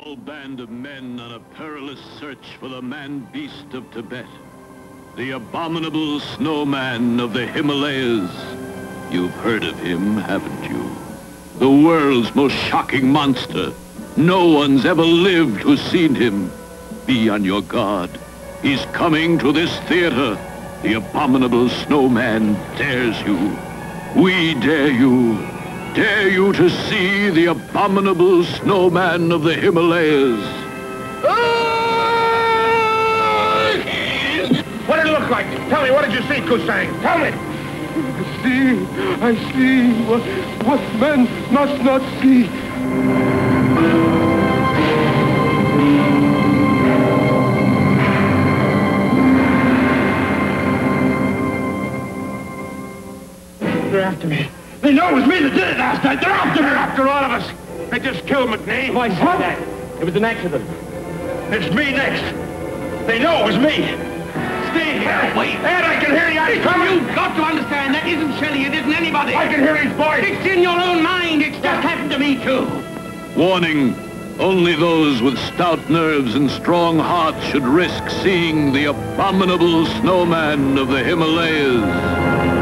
small band of men on a perilous search for the man-beast of Tibet. The abominable snowman of the Himalayas. You've heard of him, haven't you? The world's most shocking monster. No one's ever lived who's seen him. Be on your guard. He's coming to this theater. The abominable snowman dares you. We dare you. Dare you to see the abominable snowman of the Himalayas. What did it look like? Tell me, what did you see, Kusang? Tell me. I see, I see what, what men must not see. They're after me. They know it was me that did it last night. They're after me. They're after all of us. They just killed McNee. Oh, Why, what? that? It was an accident. It's me next. They know it was me. Stay here. Wait. Ed, I can hear you. He's coming. You've got to understand, that isn't Shelley, it isn't anybody. I can hear his voice. It's in your own mind. It's just happened to me, too. Warning, only those with stout nerves and strong hearts should risk seeing the abominable snowman of the Himalayas.